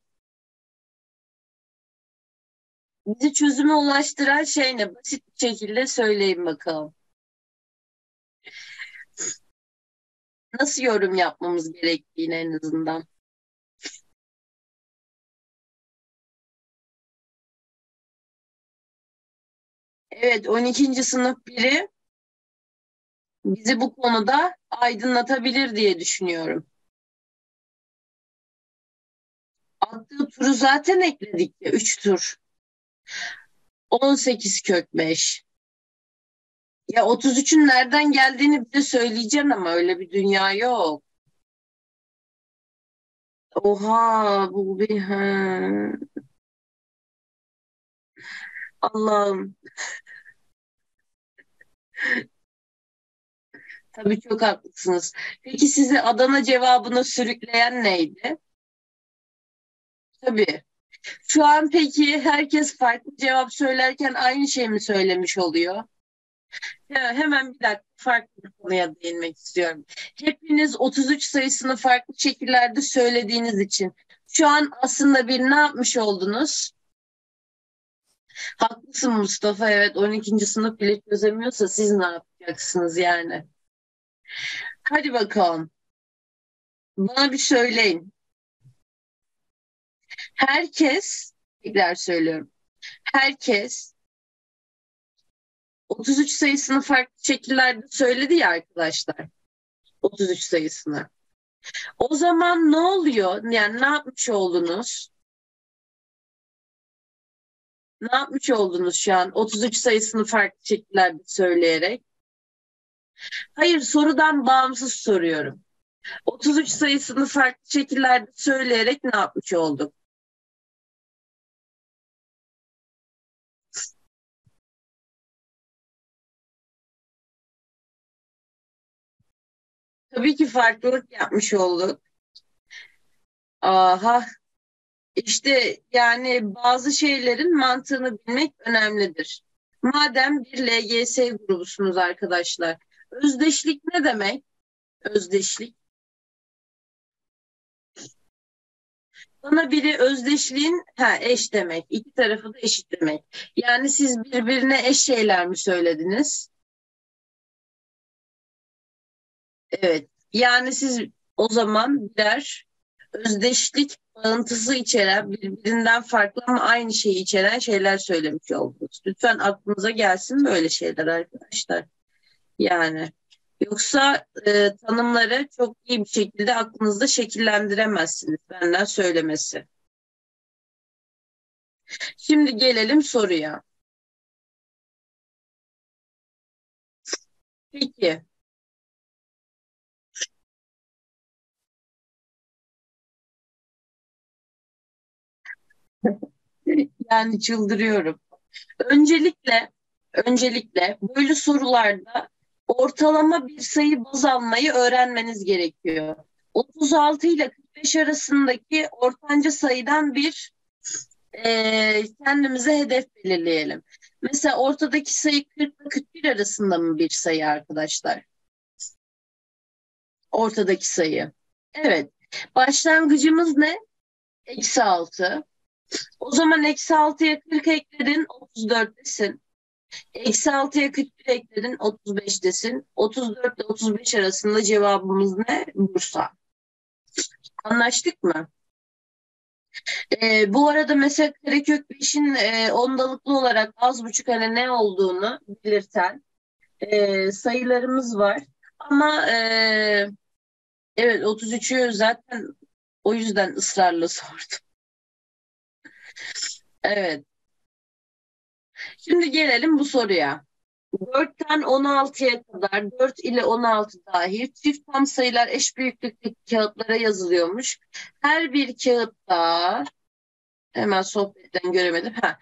Bizi çözüme ulaştıran şey ne? Basit bir şekilde söyleyin bakalım. Nasıl yorum yapmamız gerektiğini en azından. Evet, 12. sınıf biri bizi bu konuda aydınlatabilir diye düşünüyorum. Attığı turu zaten ekledik ya 3 tur. 18 kök 5. Ya 33'ün nereden geldiğini bize söyleyeceksin ama öyle bir dünya yok. Oha bu bir ha. Allah'ım. Tabii çok haklısınız. Peki sizi Adana cevabına sürükleyen neydi? Tabii. Şu an peki herkes farklı cevap söylerken aynı şey mi söylemiş oluyor? Ya hemen bir dakika farklı bir konuya değinmek istiyorum. Hepiniz 33 sayısını farklı şekillerde söylediğiniz için şu an aslında bir ne yapmış oldunuz? Haklısın Mustafa evet 12. sınıf bile çözemiyorsa siz ne yapacaksınız yani? Hadi bakalım. Bana bir söyleyin. Herkes, tekrar söylüyorum. Herkes 33 sayısını farklı şekillerde söyledi ya arkadaşlar. 33 sayısını. O zaman ne oluyor? Yani ne yapmış oldunuz? Ne yapmış oldunuz şu an 33 sayısını farklı şekillerde söyleyerek? Hayır sorudan bağımsız soruyorum. 33 sayısını farklı şekillerde söyleyerek ne yapmış olduk? Tabii ki farklılık yapmış olduk. Aha, işte yani bazı şeylerin mantığını bilmek önemlidir. Madem bir LGS grubusunuz arkadaşlar. Özdeşlik ne demek? Özdeşlik. Bana biri özdeşliğin ha, eş demek. İki tarafı da eşit demek. Yani siz birbirine eş şeyler mi söylediniz? Evet. Yani siz o zaman birer özdeşlik bağıntısı içeren, birbirinden farklı ama aynı şeyi içeren şeyler söylemiş oldunuz. Lütfen aklınıza gelsin böyle şeyler arkadaşlar. Yani yoksa e, tanımları çok iyi bir şekilde aklınızda şekillendiremezsiniz benden söylemesi. Şimdi gelelim soruya. Peki <laughs> Yani çıldırıyorum. Öncelikle öncelikle böyle sorularda ortalama bir sayı baz almayı öğrenmeniz gerekiyor. 36 ile 45 arasındaki ortanca sayıdan bir e, kendimize hedef belirleyelim. Mesela ortadaki sayı 40 ile 41 arasında mı bir sayı arkadaşlar? Ortadaki sayı. Evet. Başlangıcımız ne? Eksi 6. O zaman eksi 6'ya 40 ekledin 34'tesin. Eksi 6'ya 41 ekledin 35'tesin. 34 ile 35 arasında cevabımız ne? Bursa. Anlaştık mı? Ee, bu arada mesela karekök 5'in e, ondalıklı olarak az buçuk hani ne olduğunu belirten e, sayılarımız var. Ama e, evet 33'ü zaten O yüzden ısrarla <laughs> sordum. Evet. Şimdi gelelim bu soruya. 4'ten 16'ya kadar 4 ile 16 dahil çift tam sayılar eş büyüklükteki kağıtlara yazılıyormuş. Her bir kağıtta hemen sohbetten göremedim. Ha.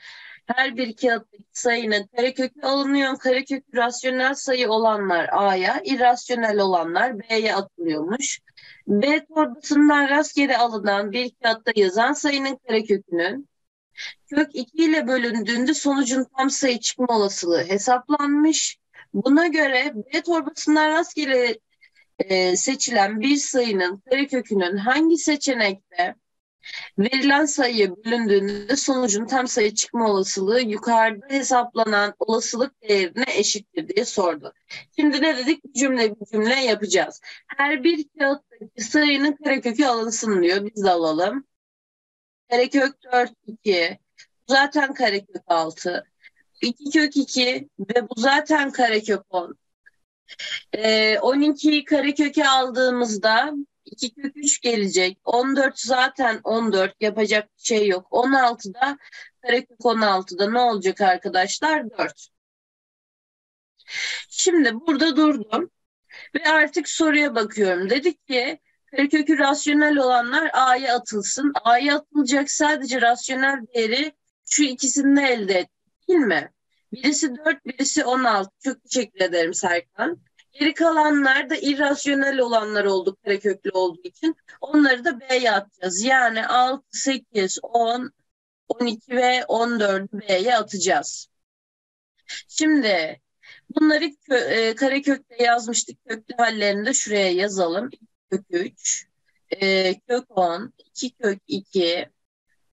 Her bir kağıttaki sayının karekökü alınıyor. Karekökü rasyonel sayı olanlar A'ya, irrasyonel olanlar B'ye atılıyormuş. B torbasından rastgele alınan bir kağıtta yazan sayının karekökünün kök 2 ile bölündüğünde sonucun tam sayı çıkma olasılığı hesaplanmış. Buna göre B torbasından rastgele e, seçilen bir sayının karekökünün hangi seçenekte verilen sayı bölündüğünde sonucun tam sayı çıkma olasılığı yukarıda hesaplanan olasılık değerine eşittir diye sordu. Şimdi ne dedik? Bir cümle bir cümle yapacağız. Her bir kağıttaki sayının karekökü alınsın diyor. Biz de alalım. Karekök 4, 2. Bu zaten karekök 6. 2 kök 2 ve bu zaten karekök 10. Ee, 12'yi kareköke aldığımızda 2 kök 3 gelecek. 14 zaten 14 yapacak bir şey yok. 16'da karekök 16'da ne olacak arkadaşlar? 4. Şimdi burada durdum ve artık soruya bakıyorum. Dedik ki karekökü rasyonel olanlar A'ya atılsın. A'ya atılacak sadece rasyonel değeri şu ikisini elde et değil mi? Birisi 4, birisi 16. Çok teşekkür ederim Serkan. Geri kalanlar da irrasyonel olanlar oldu kareköklü olduğu için. Onları da B'ye atacağız. Yani 6, 8, 10, 12 ve 14 B'ye atacağız. Şimdi bunları kö e, karekökte yazmıştık. Köklü hallerini de şuraya yazalım. Kök 3, e, kök 10, 2 kök 2,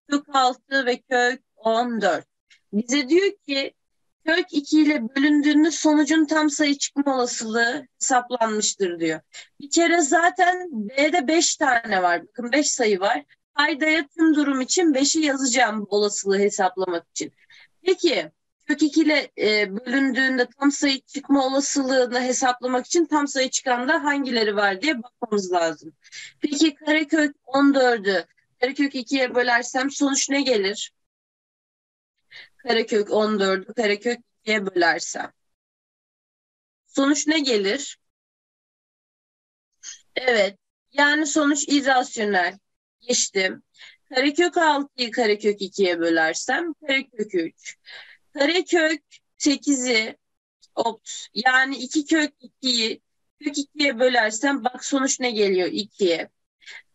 kök 6 ve kök 14. Bize diyor ki kök 2 ile bölündüğünde sonucun tam sayı çıkma olasılığı hesaplanmıştır diyor. Bir kere zaten B'de 5 tane var. Bakın 5 sayı var. Paydaya tüm durum için 5'i yazacağım bu olasılığı hesaplamak için. Peki kök 2 ile e, bölündüğünde tam sayı çıkma olasılığını hesaplamak için tam sayı çıkan da hangileri var diye bakmamız lazım. Peki karekök 14'ü karekök 2'ye bölersem sonuç ne gelir? Karekök 14'ü karekök 2'ye bölersem. Sonuç ne gelir? Evet. Yani sonuç irrasyonel. Geçtim. Karekök 6'yı karekök 2'ye bölersem karekök 3. Karekök 8'i ops yani 2 kök 2'yi kök 2'ye bölersem bak sonuç ne geliyor 2'ye.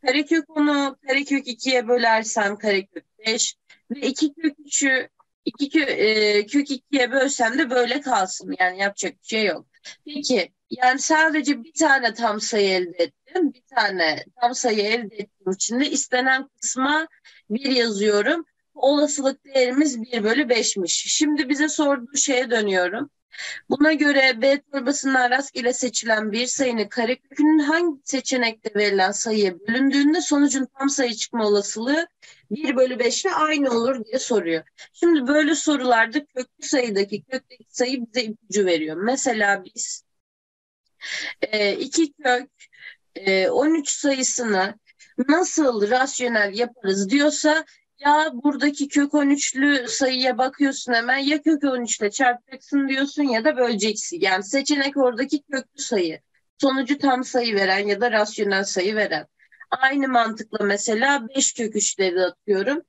Karekök 10'u karekök 2'ye bölersem karekök 5 ve 2 kök 3'ü 2 kö, e, kök 2'ye bölsem de böyle kalsın. Yani yapacak bir şey yok. Peki yani sadece bir tane tam sayı elde ettim. Bir tane tam sayı elde ettiğim için de istenen kısma 1 yazıyorum. Olasılık değerimiz 1 bölü 5'miş. Şimdi bize sorduğu şeye dönüyorum. Buna göre B torbasından rastgele seçilen bir sayının karekökünün hangi seçenekte verilen sayıya bölündüğünde sonucun tam sayı çıkma olasılığı 1 bölü 5 ile aynı olur diye soruyor. Şimdi böyle sorularda köklü sayıdaki kökteki sayı bize ipucu veriyor. Mesela biz 2 e, kök e, 13 sayısını nasıl rasyonel yaparız diyorsa ya buradaki kök 13'lü sayıya bakıyorsun hemen ya kök 13 ile çarpacaksın diyorsun ya da böleceksin. Yani seçenek oradaki köklü sayı. Sonucu tam sayı veren ya da rasyonel sayı veren. Aynı mantıkla mesela 5 kök 3'leri atıyorum.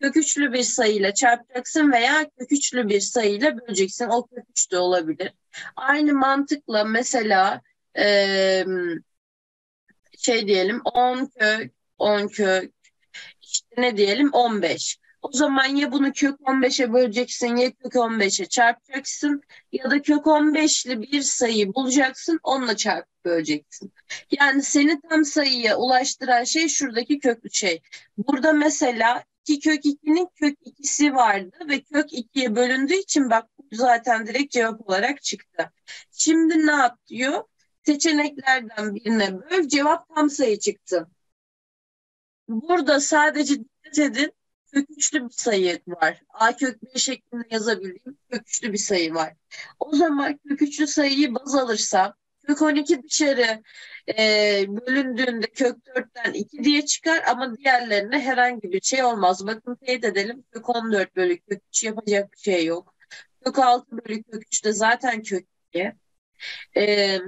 Kök 3'lü bir sayıyla çarpacaksın veya kök 3'lü bir sayıyla böleceksin. O kök 3 de olabilir. Aynı mantıkla mesela e, şey diyelim 10 kök 10 kök işte ne diyelim 15. O zaman ya bunu kök 15'e böleceksin ya kök 15'e çarpacaksın ya da kök 15'li bir sayı bulacaksın onunla çarpıp böleceksin. Yani seni tam sayıya ulaştıran şey şuradaki köklü şey. Burada mesela 2 kök 2'nin kök 2'si vardı ve kök 2'ye bölündüğü için bak bu zaten direkt cevap olarak çıktı. Şimdi ne yap? Seçeneklerden birine böl cevap tam sayı çıktı. Burada sadece dikkat edin kök üçlü bir sayı var. A kök 1 şeklinde yazabildiğim kök üçlü bir sayı var. O zaman kök üçlü sayıyı baz alırsam kök 12 dışarı e, bölündüğünde kök 4'ten 2 diye çıkar ama diğerlerine herhangi bir şey olmaz. Bakın teyit edelim. Kök 14 bölü kök 3 yapacak bir şey yok. Kök 6 bölü kök 3 de zaten kök 2. E,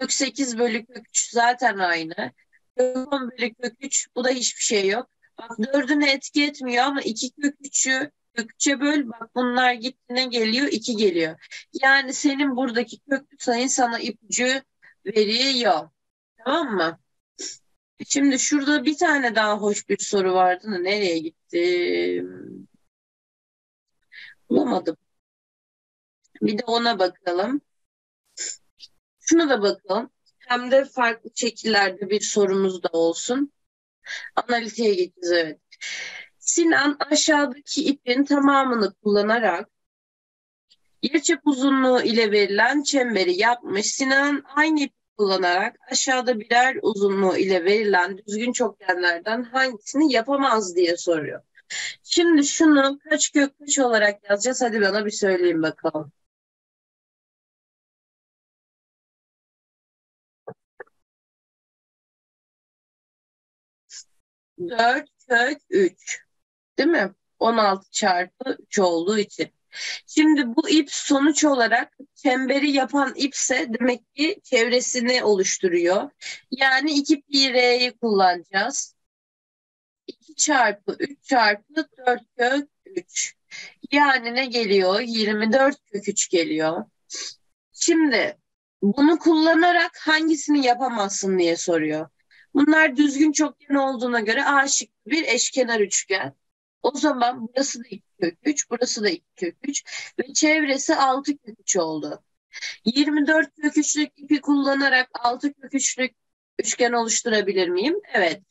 kök 8 bölü kök 3 zaten aynı. Kök 10 bölü kök 3 bu da hiçbir şey yok. Bak 4'üne etki etmiyor ama 2 kök 3'ü kökçe böl bak bunlar gittiğine geliyor 2 geliyor. Yani senin buradaki köklü sayın sana ipucu veriyor. Tamam mı? Şimdi şurada bir tane daha hoş bir soru vardı da nereye gitti? Bulamadım. Bir de ona bakalım. Şuna da bakalım. Hem de farklı şekillerde bir sorumuz da olsun. Analitiğe geçeceğiz evet. Sinan aşağıdaki ipin tamamını kullanarak yarıçap uzunluğu ile verilen çemberi yapmış. Sinan aynı ipi kullanarak aşağıda birer uzunluğu ile verilen düzgün çokgenlerden hangisini yapamaz diye soruyor. Şimdi şunu kaç kök kaç olarak yazacağız? Hadi bana bir söyleyin bakalım. 4 kök 3. Değil mi? 16 çarpı 3 olduğu için. Şimdi bu ip sonuç olarak çemberi yapan ipse demek ki çevresini oluşturuyor. Yani 2 pi r'yi kullanacağız. 2 çarpı 3 çarpı 4 kök 3. Yani ne geliyor? 24 kök 3 geliyor. Şimdi bunu kullanarak hangisini yapamazsın diye soruyor. Bunlar düzgün çokgen olduğuna göre A şıkkı bir eşkenar üçgen. O zaman burası da 2 kök 3, burası da 2 kök 3 ve çevresi 6 kök 3 oldu. 24 kök 3'lük ipi kullanarak 6 kök 3'lük üçgen oluşturabilir miyim? Evet.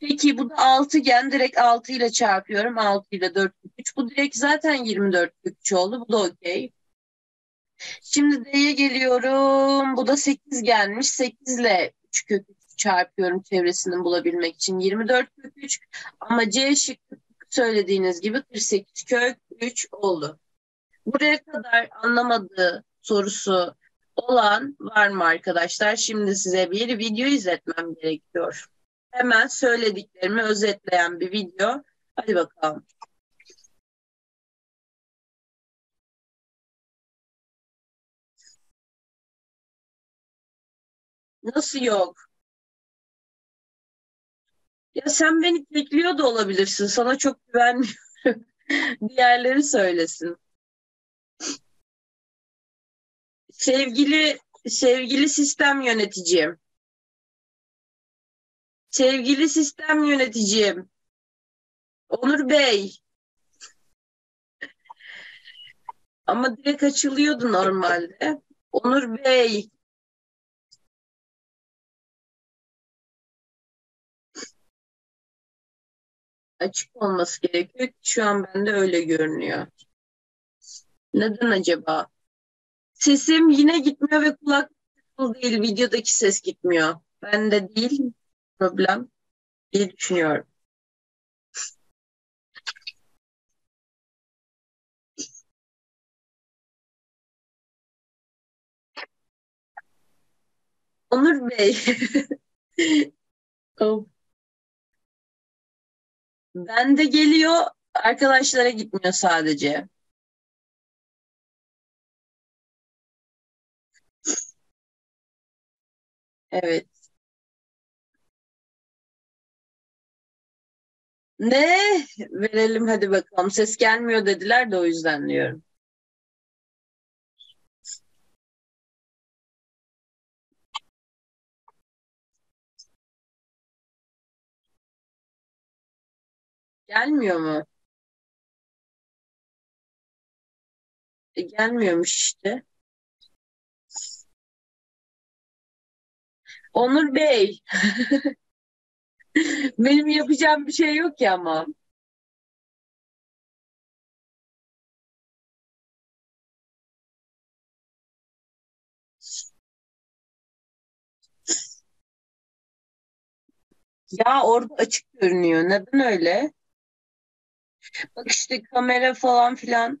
Peki bu da 6 gen direkt 6 ile çarpıyorum. 6 ile 4 kök 3. Bu direkt zaten 24 kök 3 oldu. Bu da okey. Şimdi D'ye geliyorum. Bu da 8 gelmiş. 8 ile 3 kök 3 çarpıyorum çevresini bulabilmek için. 24 kök 3 ama C şıkkı söylediğiniz gibi 48 kök 3 oldu. Buraya kadar anlamadığı sorusu olan var mı arkadaşlar? Şimdi size bir video izletmem gerekiyor. Hemen söylediklerimi özetleyen bir video. Hadi bakalım. Nasıl yok? Ya sen beni bekliyor da olabilirsin. Sana çok güvenmiyorum. <laughs> Diğerleri söylesin. Sevgili sevgili sistem yöneticim. Sevgili sistem yöneticim. Onur Bey. Ama direkt açılıyordu normalde. Onur Bey. Açık olması gerekiyor ki şu an bende öyle görünüyor. Neden acaba? Sesim yine gitmiyor ve kulak değil. Videodaki ses gitmiyor. Bende değil problem diye düşünüyorum. Onur Bey. <laughs> oh. Bende geliyor, arkadaşlara gitmiyor sadece. Evet. Ne? Verelim hadi bakalım. Ses gelmiyor dediler de o yüzden diyorum. Gelmiyor mu? E, gelmiyormuş işte. Onur Bey. <laughs> Benim yapacağım bir şey yok ya ama. Ya orada açık görünüyor. Neden öyle? Bak işte kamera falan filan.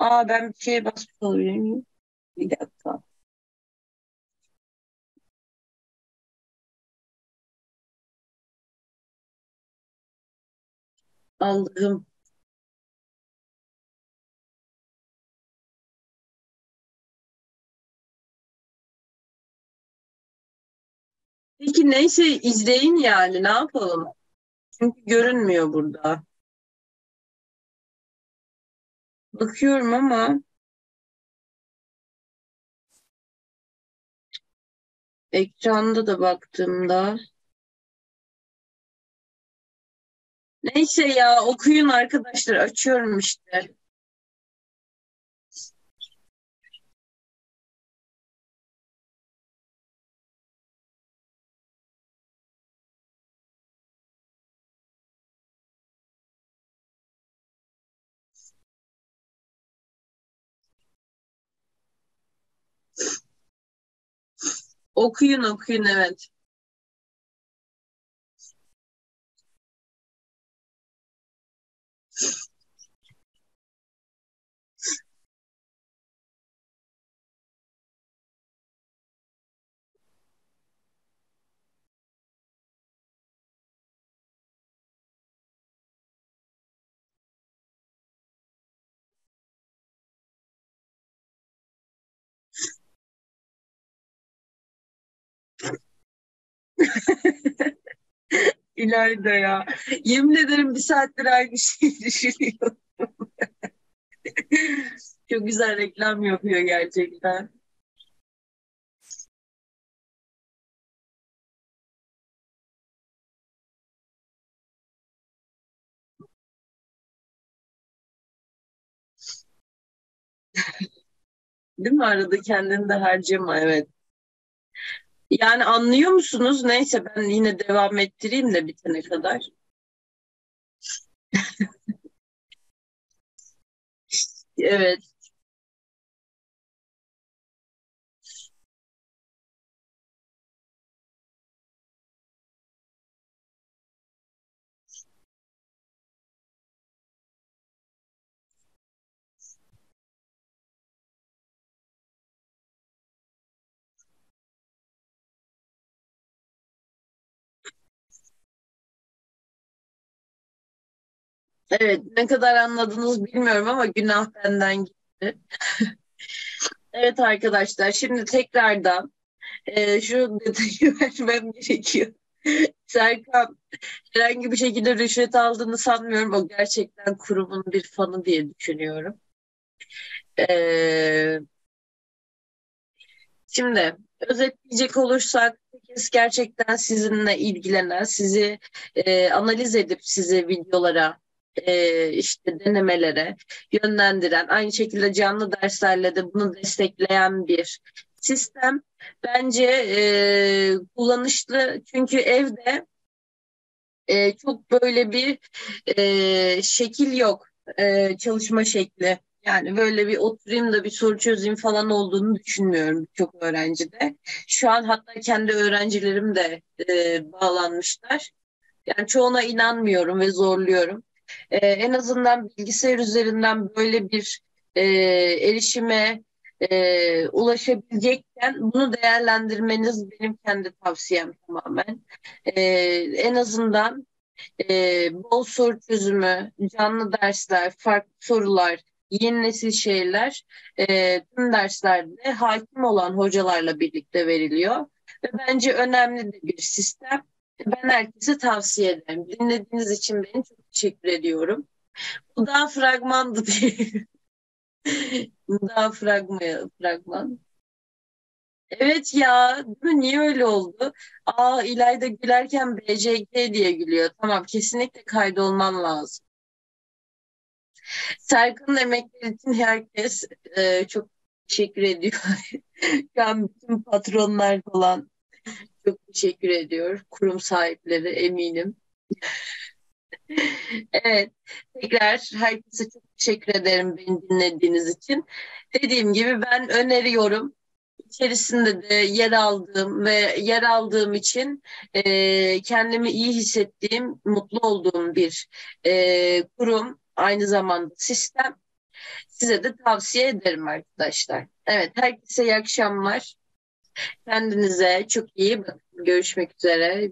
Aa ben bir şeye basmış olabilir miyim? Bir dakika. Allah'ım. Peki neyse şey, izleyin yani ne yapalım? Çünkü görünmüyor burada. Bakıyorum ama ekranda da baktığımda neyse ya okuyun arkadaşlar açıyorum işte. Okuyun okuyun evet. İlayda ya. Yemin ederim bir saattir aynı şeyi <laughs> düşünüyorum. Çok güzel reklam yapıyor gerçekten. Değil mi? Arada kendini de harcama evet. Yani anlıyor musunuz? Neyse ben yine devam ettireyim de bitene kadar. <laughs> Evet. Evet, ne kadar anladınız bilmiyorum ama günah benden gitti. <laughs> Evet arkadaşlar, şimdi tekrardan e, şu detayı <laughs> vermem gerekiyor. Serkan herhangi bir şekilde rüşvet aldığını sanmıyorum. O gerçekten kurumun bir fanı diye düşünüyorum. Ee, şimdi özetleyecek olursak herkes gerçekten sizinle ilgilenen, sizi e, analiz edip sizi videolara e, işte denemelere yönlendiren, aynı şekilde canlı derslerle de bunu destekleyen bir sistem. Bence e, kullanışlı çünkü evde e, çok böyle bir e, şekil yok e, çalışma şekli. Yani böyle bir oturayım da bir soru çözeyim falan olduğunu düşünmüyorum çok öğrencide. Şu an hatta kendi öğrencilerim de e, bağlanmışlar. Yani çoğuna inanmıyorum ve zorluyorum. E, en azından bilgisayar üzerinden böyle bir e, erişime e, ulaşabilecekken bunu değerlendirmeniz benim kendi tavsiyem tamamen. E, en azından e, bol soru çözümü, canlı dersler, farklı sorular, yeni nesil şeyler e, tüm derslerde hakim olan hocalarla birlikte veriliyor. Ve bence önemli de bir sistem. Ben herkese tavsiye ederim. Dinlediğiniz için beni çok teşekkür ediyorum. Bu daha fragmandı diye. <laughs> Bu daha fragman. fragman. Evet ya? Niye öyle oldu? Aa İlayda gülerken BCG diye gülüyor. Tamam, kesinlikle kaydolman lazım. Serkan'ın emekleri için herkes e, çok teşekkür ediyor. <laughs> Şu an bütün patronlar falan çok teşekkür ediyor. Kurum sahipleri eminim. <laughs> Evet, tekrar herkese çok teşekkür ederim beni dinlediğiniz için. Dediğim gibi ben öneriyorum. İçerisinde de yer aldığım ve yer aldığım için e, kendimi iyi hissettiğim, mutlu olduğum bir e, kurum, aynı zamanda sistem. Size de tavsiye ederim arkadaşlar. Evet, herkese iyi akşamlar. Kendinize çok iyi bakın. Görüşmek üzere.